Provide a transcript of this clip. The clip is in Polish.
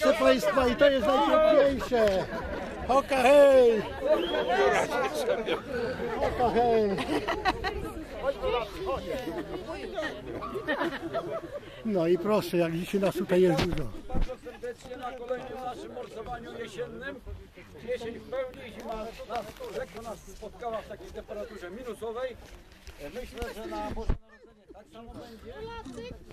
Proszę Państwa, i to jest najpiękniejsze. Oka hej! Oka hej! No i proszę, jak dzisiaj nas tutaj jest dużo. bardzo serdecznie na kolejnym naszym morsowaniu jesiennym. Jesień w pełni, zima nas lekko nas spotkała w takiej temperaturze minusowej. E, myślę, że na Boże Narodzenie tak samo będzie.